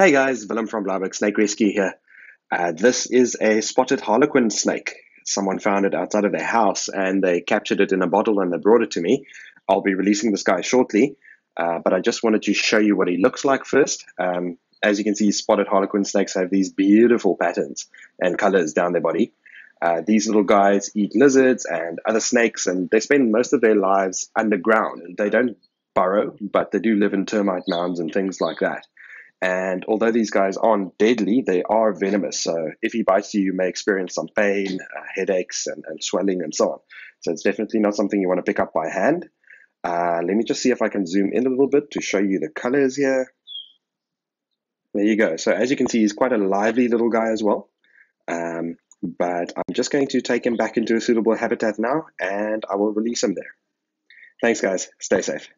Hey guys, Willem from Blouberg Snake Rescue here. Uh, this is a spotted harlequin snake. Someone found it outside of their house and they captured it in a bottle and they brought it to me. I'll be releasing this guy shortly, uh, but I just wanted to show you what he looks like first. Um, as you can see, spotted harlequin snakes have these beautiful patterns and colors down their body. Uh, these little guys eat lizards and other snakes, and they spend most of their lives underground. They don't burrow, but they do live in termite mounds and things like that. And although these guys aren't deadly, they are venomous. So if he bites you, you may experience some pain, uh, headaches, and, and, swelling, and so on. So it's definitely not something you want to pick up by hand. Uh, let me just see if I can zoom in a little bit to show you the colors here. There you go. So as you can see, he's quite a lively little guy as well. Um, but I'm just going to take him back into a suitable habitat now, and I will release him there. Thanks, guys. Stay safe.